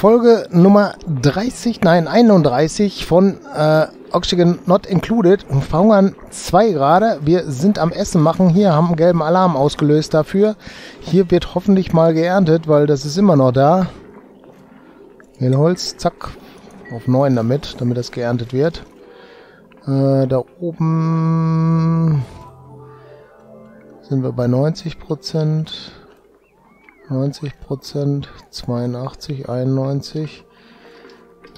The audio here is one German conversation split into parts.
Folge Nummer 30, nein 31 von äh, Oxygen Not Included. Verhungern zwei gerade. Wir sind am Essen machen. Hier haben einen gelben Alarm ausgelöst dafür. Hier wird hoffentlich mal geerntet, weil das ist immer noch da. Mehlholz, zack, auf 9 damit, damit das geerntet wird. Äh, da oben sind wir bei 90 Prozent. 90 Prozent, 82, 91.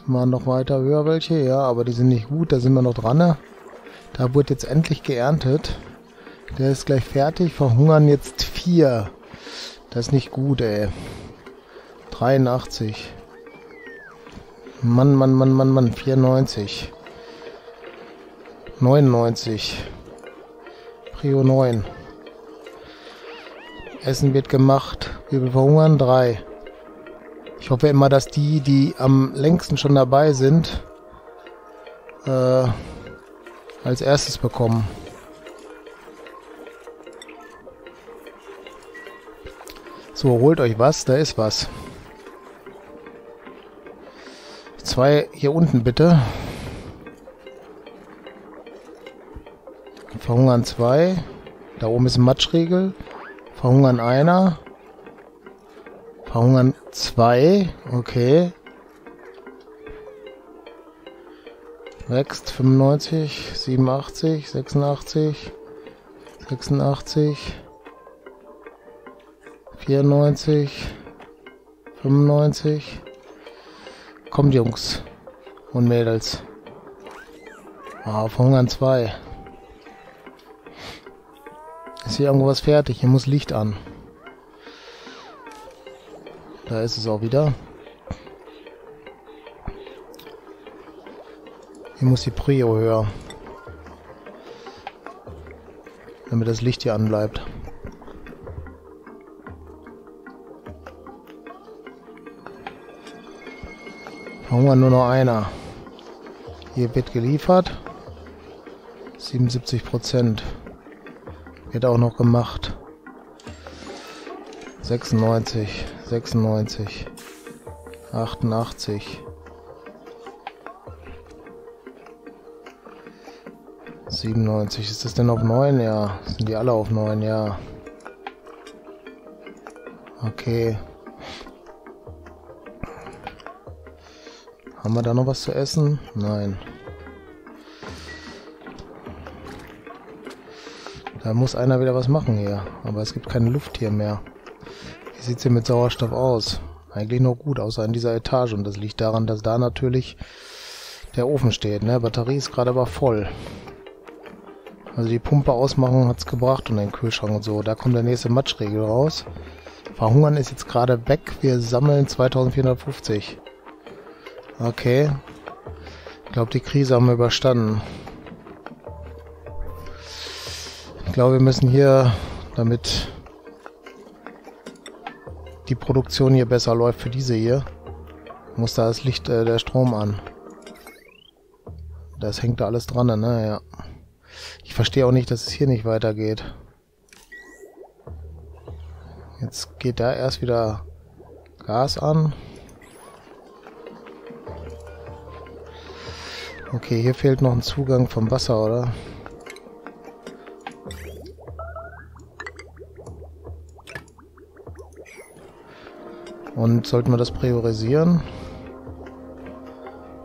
Mal noch weiter höher welche, ja, aber die sind nicht gut, da sind wir noch dran. Ne? Da wird jetzt endlich geerntet. Der ist gleich fertig, verhungern jetzt vier. Das ist nicht gut, ey. 83. Mann, Mann, Mann, Mann, Mann, 94. 99. Prio 9. Essen wird gemacht. Wir verhungern drei. Ich hoffe immer, dass die, die am längsten schon dabei sind, äh, als erstes bekommen. So, holt euch was, da ist was. Zwei hier unten bitte. Verhungern zwei. Da oben ist ein Matschregel. Verhungern einer. Verhungern zwei. Okay. Wächst 95, 87, 86, 86, 94, 95. Kommt, Jungs und Mädels. Ah, verhungern zwei. Ist hier irgendwo was fertig? Hier muss Licht an. Da ist es auch wieder. Hier muss die Prio höher. Damit das Licht hier anbleibt. Verhungern nur noch einer. Hier wird geliefert. 77 Prozent. Wird auch noch gemacht. 96, 96, 88, 97. Ist das denn auf 9? Ja. Sind die alle auf 9? Ja. Okay. Haben wir da noch was zu essen? Nein. Da muss einer wieder was machen hier. Aber es gibt keine Luft hier mehr. Wie sieht es hier mit Sauerstoff aus? Eigentlich noch gut, außer in dieser Etage. Und das liegt daran, dass da natürlich der Ofen steht. Ne? Batterie ist gerade aber voll. Also die Pumpe ausmachen hat's gebracht und den Kühlschrank und so. Da kommt der nächste Matschregel raus. Verhungern ist jetzt gerade weg. Wir sammeln 2450. Okay. Ich glaube, die Krise haben wir überstanden. Ich glaube, wir müssen hier, damit die Produktion hier besser läuft für diese hier, muss da das Licht, äh, der Strom an. Das hängt da alles dran, ne? Ja. Ich verstehe auch nicht, dass es hier nicht weitergeht. Jetzt geht da erst wieder Gas an. Okay, hier fehlt noch ein Zugang vom Wasser, oder? Und sollten wir das priorisieren?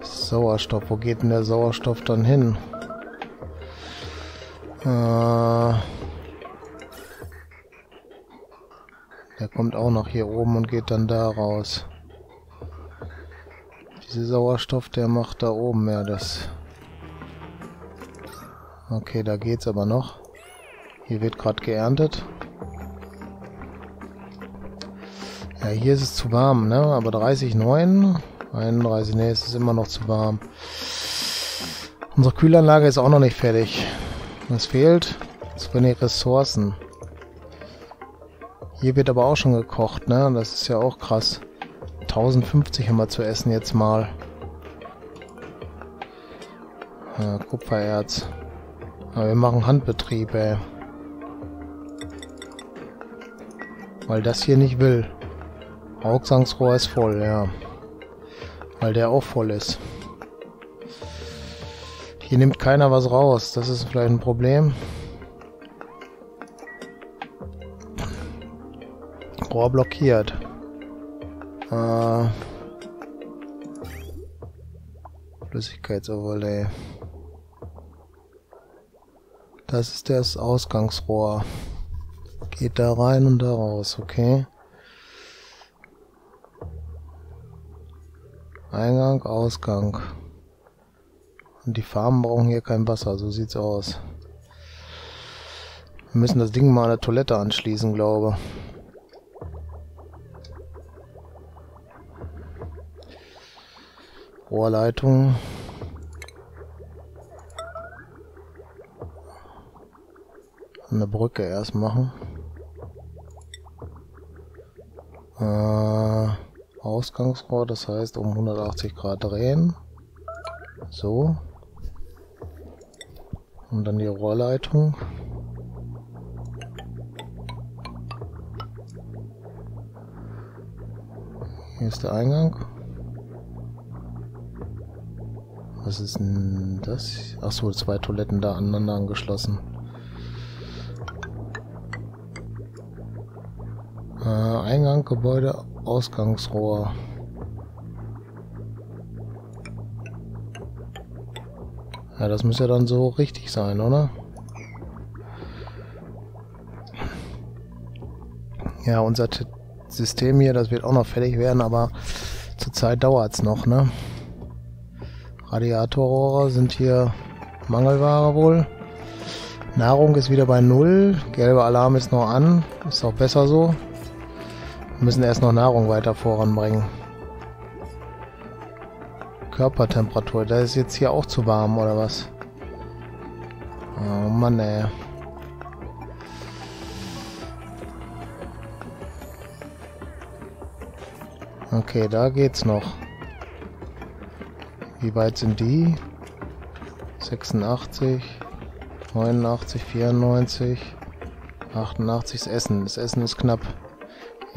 Sauerstoff. Wo geht denn der Sauerstoff dann hin? Äh, der kommt auch noch hier oben und geht dann da raus. Dieser Sauerstoff, der macht da oben mehr das. Okay, da geht's aber noch. Hier wird gerade geerntet. Ja, hier ist es zu warm, ne? Aber 30,9, 31, ne, es ist immer noch zu warm. Unsere Kühlanlage ist auch noch nicht fertig. Was fehlt? Zu wenig Ressourcen. Hier wird aber auch schon gekocht, ne? Das ist ja auch krass. 1050 haben wir zu essen jetzt mal. Ja, Kupfererz. Aber wir machen Handbetrieb, ey. Weil das hier nicht will. Augsangensrohr ist voll, ja. Weil der auch voll ist. Hier nimmt keiner was raus. Das ist vielleicht ein Problem. Rohr blockiert. Äh, Flüssigkeitsoverlay. Das ist das Ausgangsrohr. Geht da rein und da raus, okay. Eingang, Ausgang. Und die Farmen brauchen hier kein Wasser, so sieht's aus. Wir müssen das Ding mal an der Toilette anschließen, glaube Rohrleitung. Eine Brücke erst machen. Äh, Ausgangsrohr, das heißt um 180 Grad drehen. So. Und dann die Rohrleitung. Hier ist der Eingang. Was ist denn das? Achso, zwei Toiletten da aneinander angeschlossen. Äh, Eingang, Gebäude, Ausgangsrohr. Ja, das muss ja dann so richtig sein, oder? Ja, unser T System hier, das wird auch noch fertig werden, aber zurzeit dauert es noch, ne? Radiatorrohre sind hier Mangelware wohl. Nahrung ist wieder bei Null. Gelber Alarm ist noch an. Ist auch besser so. Müssen erst noch Nahrung weiter voranbringen. Körpertemperatur. Da ist jetzt hier auch zu warm, oder was? Oh Mann, ey. Okay, da geht's noch. Wie weit sind die? 86, 89, 94, 88. Das Essen. Das Essen ist knapp.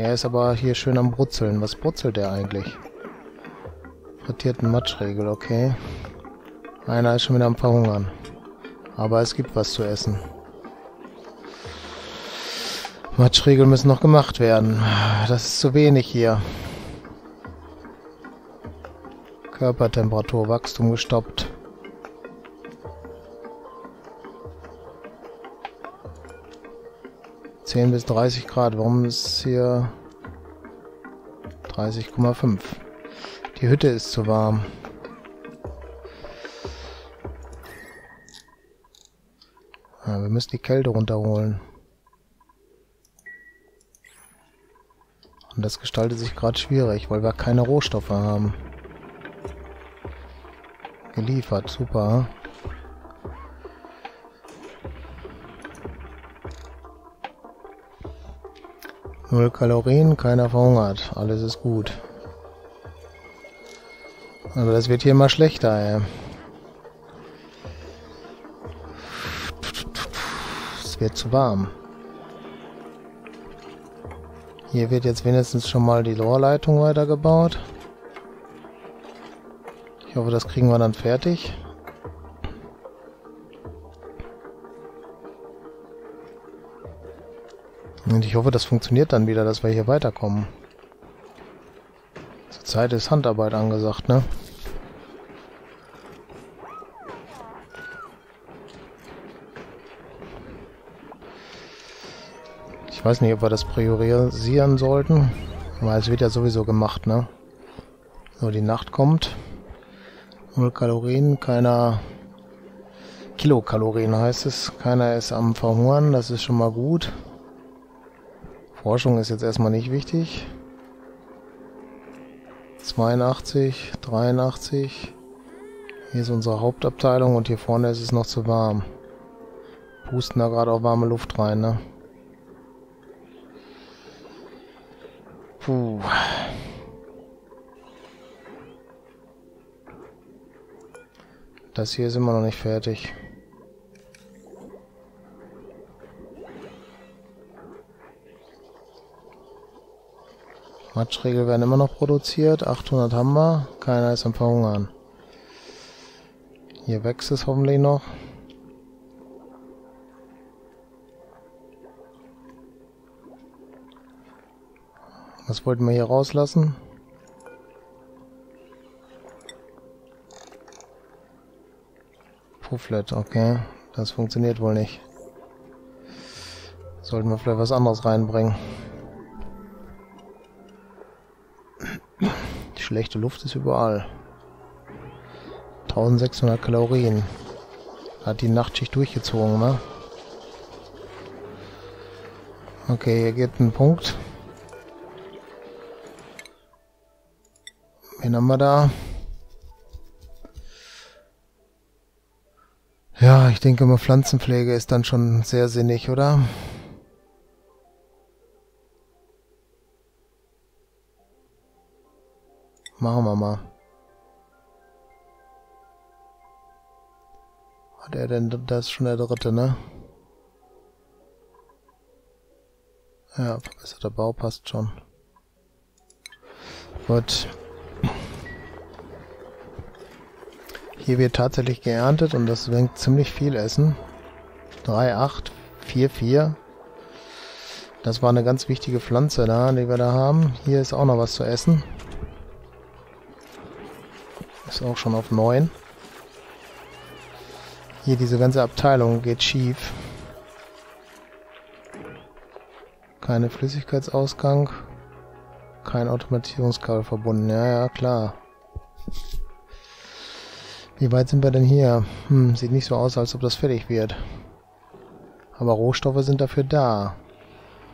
Er ist aber hier schön am Brutzeln. Was brutzelt der eigentlich? Frittierten Matschregel, okay. Einer ist schon wieder am Verhungern. Aber es gibt was zu essen. Matschregeln müssen noch gemacht werden. Das ist zu wenig hier. Körpertemperatur, Wachstum gestoppt. Zehn bis 30 Grad. Warum ist hier 30,5? Die Hütte ist zu warm. Ja, wir müssen die Kälte runterholen. Und das gestaltet sich gerade schwierig, weil wir keine Rohstoffe haben. Geliefert, super. Null Kalorien, keiner verhungert. Alles ist gut. Also das wird hier immer schlechter, ey. Es wird zu warm. Hier wird jetzt wenigstens schon mal die Rohrleitung weitergebaut. Ich hoffe, das kriegen wir dann fertig. Und ich hoffe, das funktioniert dann wieder, dass wir hier weiterkommen. Zurzeit ist Handarbeit angesagt, ne? Ich weiß nicht, ob wir das priorisieren sollten. Weil es wird ja sowieso gemacht, ne? So, die Nacht kommt. Null Kalorien, keiner Kilokalorien heißt es. Keiner ist am Verhungern, das ist schon mal gut. Forschung ist jetzt erstmal nicht wichtig. 82, 83. Hier ist unsere Hauptabteilung und hier vorne ist es noch zu warm. Pusten da gerade auch warme Luft rein, ne? Puh. Das hier ist immer noch nicht fertig. Matschregel werden immer noch produziert. 800 haben wir. Keiner ist am Verhungern. Hier wächst es hoffentlich noch. Was wollten wir hier rauslassen? Pufflet, okay. Das funktioniert wohl nicht. Sollten wir vielleicht was anderes reinbringen. Schlechte Luft ist überall. 1600 Kalorien. Hat die Nachtschicht durchgezogen, ne? Okay, hier geht ein Punkt. Wen haben wir da? Ja, ich denke mal, Pflanzenpflege ist dann schon sehr sinnig, oder? Machen wir mal. Hat er denn, das schon der dritte, ne? Ja, verbesserter Bau passt schon. Gut. Hier wird tatsächlich geerntet und das bringt ziemlich viel Essen. 3, 8, 4, 4. Das war eine ganz wichtige Pflanze da, die wir da haben. Hier ist auch noch was zu essen. Auch schon auf 9. Hier diese ganze Abteilung geht schief. Keine Flüssigkeitsausgang. Kein Automatisierungskabel verbunden. Ja, ja, klar. Wie weit sind wir denn hier? Hm, sieht nicht so aus, als ob das fertig wird. Aber Rohstoffe sind dafür da.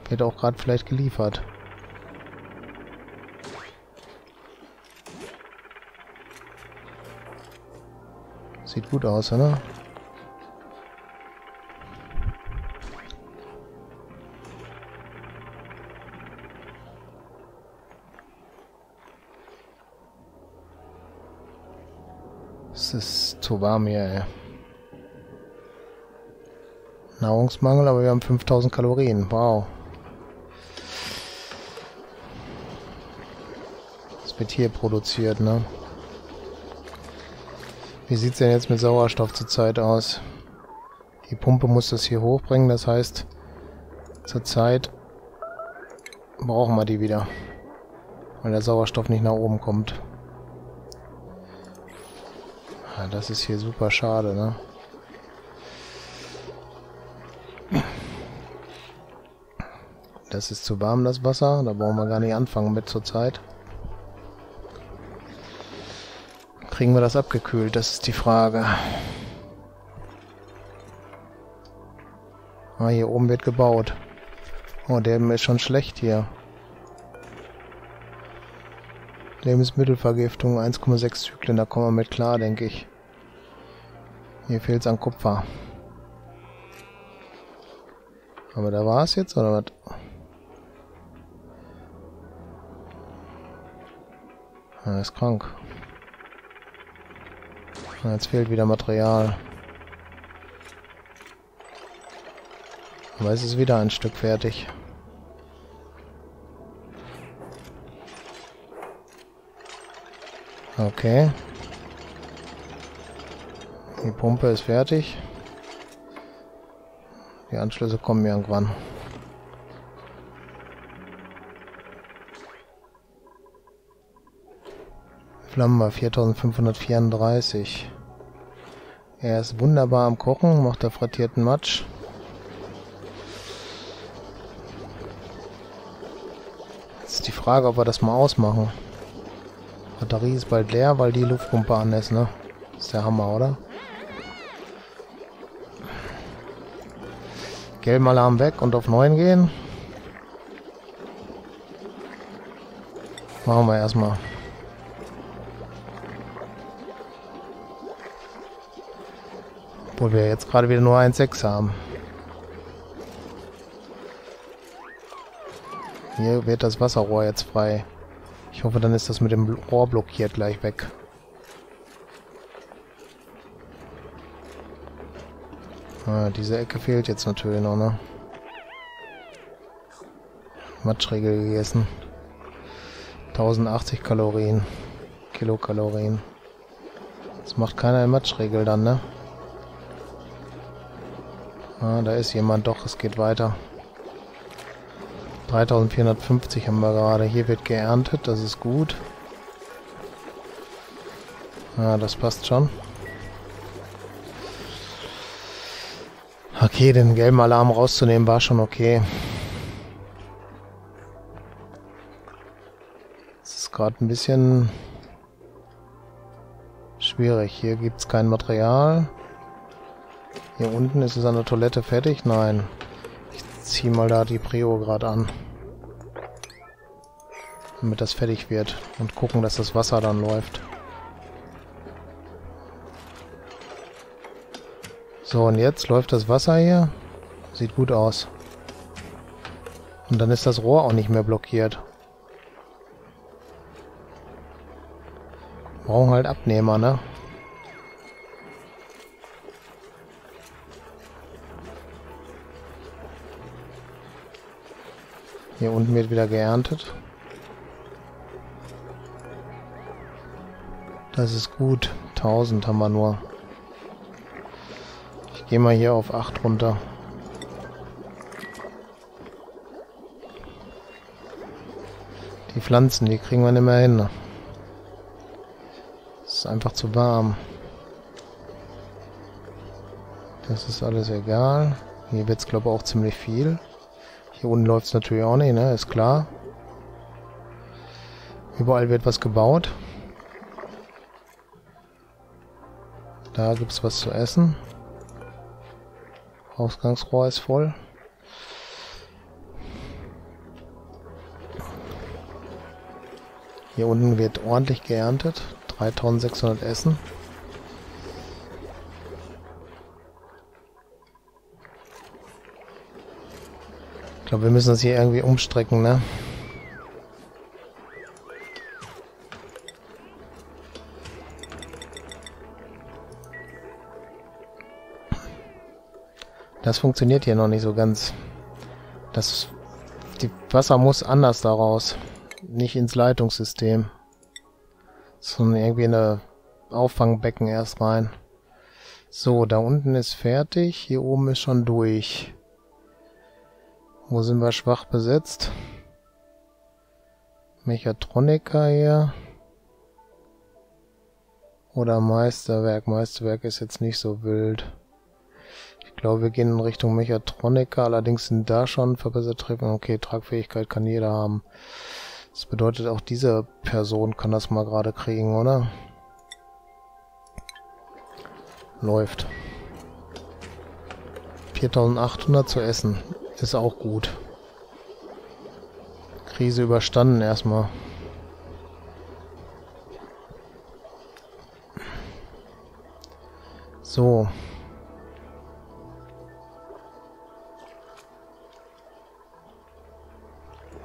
Wird auch gerade vielleicht geliefert. Sieht gut aus, oder? Es ist zu warm hier, ey. Nahrungsmangel, aber wir haben 5000 Kalorien. Wow. Das wird hier produziert, ne? Wie sieht es denn jetzt mit Sauerstoff zurzeit aus? Die Pumpe muss das hier hochbringen, das heißt, zurzeit brauchen wir die wieder. Weil der Sauerstoff nicht nach oben kommt. Ja, das ist hier super schade, ne? Das ist zu warm, das Wasser. Da brauchen wir gar nicht anfangen mit zur Zeit. Kriegen wir das abgekühlt? Das ist die Frage. Ah, hier oben wird gebaut. Oh, der ist schon schlecht hier. Lebensmittelvergiftung, 1,6 Zyklen, da kommen wir mit klar, denke ich. Hier fehlt es an Kupfer. Aber da war es jetzt, oder was? Er ist krank. Jetzt fehlt wieder Material. Aber es ist wieder ein Stück fertig. Okay. Die Pumpe ist fertig. Die Anschlüsse kommen irgendwann. Flammen war 4534. Er ist wunderbar am Kochen, macht da frattierten Matsch. Jetzt ist die Frage, ob wir das mal ausmachen. Batterie ist bald leer, weil die Luftpumpe an ist, ne? Ist der Hammer, oder? Gelben Alarm weg und auf 9 gehen. Machen wir erstmal. Obwohl wir jetzt gerade wieder nur 1,6 haben. Hier wird das Wasserrohr jetzt frei. Ich hoffe, dann ist das mit dem Rohr blockiert gleich weg. Ah, diese Ecke fehlt jetzt natürlich noch, ne? Matschregel gegessen. 1080 Kalorien. Kilokalorien. Das macht keiner Matchregel dann, ne? Ah, da ist jemand. Doch, es geht weiter. 3450 haben wir gerade. Hier wird geerntet, das ist gut. Ja, das passt schon. Okay, den gelben Alarm rauszunehmen war schon okay. Es ist gerade ein bisschen schwierig. Hier gibt es kein Material. Hier unten ist es an der Toilette fertig. Nein. Ich ziehe mal da die Prio gerade an. Damit das fertig wird. Und gucken, dass das Wasser dann läuft. So, und jetzt läuft das Wasser hier. Sieht gut aus. Und dann ist das Rohr auch nicht mehr blockiert. Brauchen halt Abnehmer, ne? Hier unten wird wieder geerntet. Das ist gut. 1000 haben wir nur. Ich gehe mal hier auf 8 runter. Die Pflanzen, die kriegen wir nicht mehr hin. Es ist einfach zu warm. Das ist alles egal. Hier wird es, glaube ich, auch ziemlich viel. Hier unten läuft es natürlich auch nicht, ne? Ist klar. Überall wird was gebaut. Da gibt es was zu essen. Ausgangsrohr ist voll. Hier unten wird ordentlich geerntet. 3600 Essen. Ich glaube, wir müssen das hier irgendwie umstrecken, ne? Das funktioniert hier noch nicht so ganz. Das die Wasser muss anders daraus. Nicht ins Leitungssystem. Sondern irgendwie in eine Auffangbecken erst rein. So, da unten ist fertig. Hier oben ist schon durch. Wo sind wir schwach besetzt? Mechatroniker hier. Oder Meisterwerk. Meisterwerk ist jetzt nicht so wild. Ich glaube, wir gehen in Richtung Mechatroniker. Allerdings sind da schon verbesserte Treffen. Okay, Tragfähigkeit kann jeder haben. Das bedeutet, auch diese Person kann das mal gerade kriegen, oder? Läuft. 4800 zu essen. Ist auch gut. Krise überstanden erstmal. So.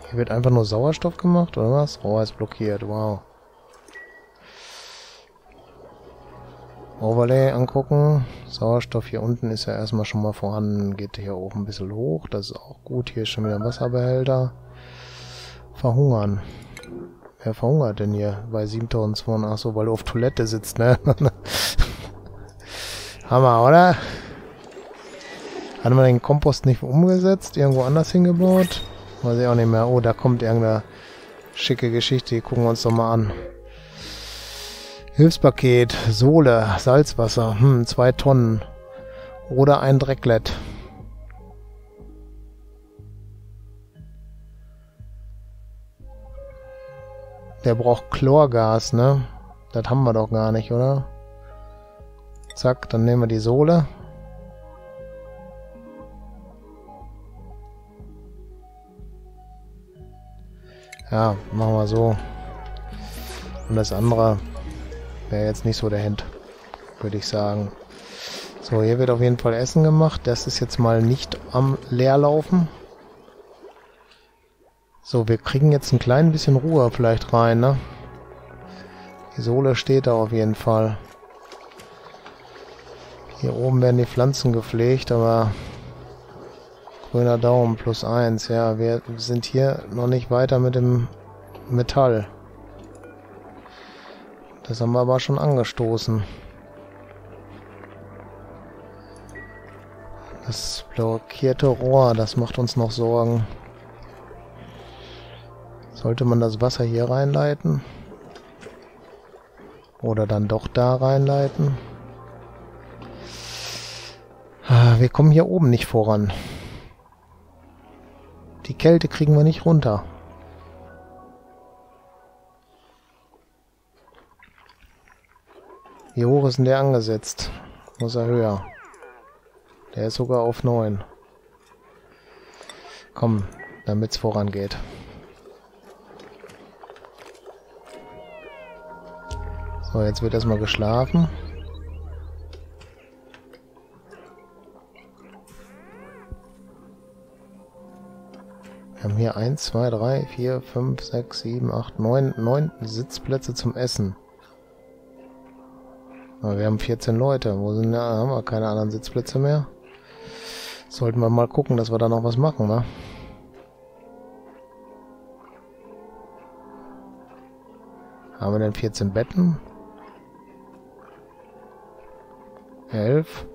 Hier wird einfach nur Sauerstoff gemacht, oder was? Rohr ist blockiert, wow. Overlay angucken. Sauerstoff hier unten ist ja erstmal schon mal vorhanden. Geht hier oben ein bisschen hoch. Das ist auch gut. Hier ist schon wieder ein Wasserbehälter. Verhungern. Wer verhungert denn hier bei 7200? Achso, weil du auf Toilette sitzt, ne? Hammer, oder? Hat man den Kompost nicht umgesetzt? Irgendwo anders hingebaut? Weiß ich auch nicht mehr. Oh, da kommt irgendeine schicke Geschichte. Die gucken wir uns doch mal an. Hilfspaket, Sohle, Salzwasser, hm, zwei Tonnen. Oder ein Drecklet. Der braucht Chlorgas, ne? Das haben wir doch gar nicht, oder? Zack, dann nehmen wir die Sohle. Ja, machen wir so. Und das andere Wäre jetzt nicht so der Hint, würde ich sagen. So, hier wird auf jeden Fall Essen gemacht. Das ist jetzt mal nicht am Leerlaufen. So, wir kriegen jetzt ein klein bisschen Ruhe vielleicht rein, ne? Die Sohle steht da auf jeden Fall. Hier oben werden die Pflanzen gepflegt, aber grüner Daumen plus eins. Ja, wir sind hier noch nicht weiter mit dem Metall. Das haben wir aber schon angestoßen. Das blockierte Rohr, das macht uns noch Sorgen. Sollte man das Wasser hier reinleiten? Oder dann doch da reinleiten? Ah, wir kommen hier oben nicht voran. Die Kälte kriegen wir nicht runter. Wie hoch ist denn der angesetzt? Muss er höher. Der ist sogar auf 9. Komm, damit es vorangeht. So, jetzt wird erstmal geschlafen. Wir haben hier 1, 2, 3, 4, 5, 6, 7, 8, 9, 9 Sitzplätze zum Essen. Aber wir haben 14 Leute. Wo sind ja, haben wir keine anderen Sitzplätze mehr? Sollten wir mal gucken, dass wir da noch was machen, ne? Haben wir denn 14 Betten? 11.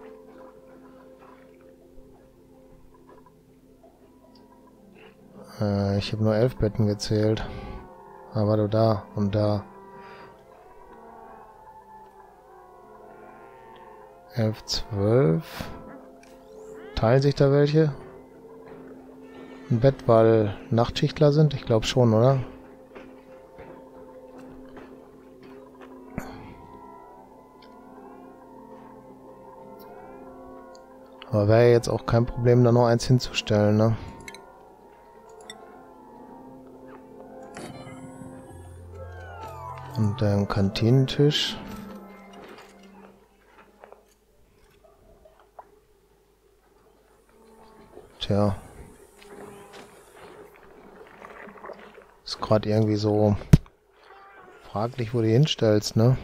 Äh, ich habe nur 11 Betten gezählt. Aber du da und da. 11, 12. Teilen sich da welche? Ein Bett, weil Nachtschichtler sind? Ich glaube schon, oder? Aber wäre jetzt auch kein Problem, da noch eins hinzustellen, ne? Und dann Kantinentisch. Tja. Ist gerade irgendwie so fraglich, wo du hinstellst, ne?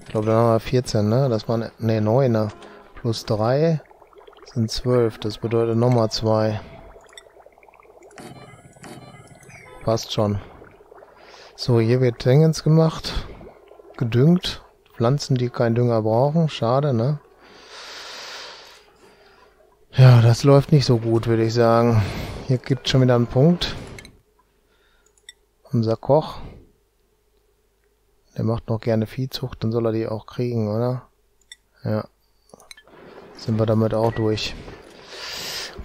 Ich glaube, da haben wir 14, ne? Das waren, ne, 9 plus 3 sind 12. Das bedeutet nochmal 2. Passt schon. So, hier wird Dingens gemacht. Gedüngt. Pflanzen, die keinen Dünger brauchen. Schade, ne? Ja, das läuft nicht so gut, würde ich sagen. Hier gibt schon wieder einen Punkt. Unser Koch. Der macht noch gerne Viehzucht, dann soll er die auch kriegen, oder? Ja. Sind wir damit auch durch.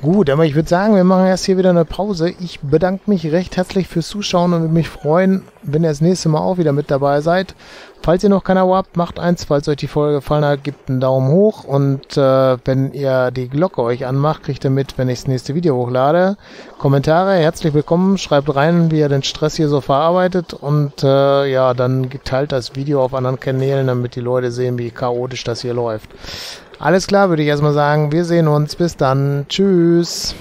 Gut, aber ich würde sagen, wir machen erst hier wieder eine Pause. Ich bedanke mich recht herzlich fürs Zuschauen und würde mich freuen, wenn ihr das nächste Mal auch wieder mit dabei seid. Falls ihr noch kein Abo habt, macht eins. Falls euch die Folge gefallen hat, gebt einen Daumen hoch. Und äh, wenn ihr die Glocke euch anmacht, kriegt ihr mit, wenn ich das nächste Video hochlade. Kommentare, herzlich willkommen. Schreibt rein, wie ihr den Stress hier so verarbeitet. Und äh, ja, dann teilt das Video auf anderen Kanälen, damit die Leute sehen, wie chaotisch das hier läuft. Alles klar, würde ich erstmal sagen. Wir sehen uns. Bis dann. Tschüss.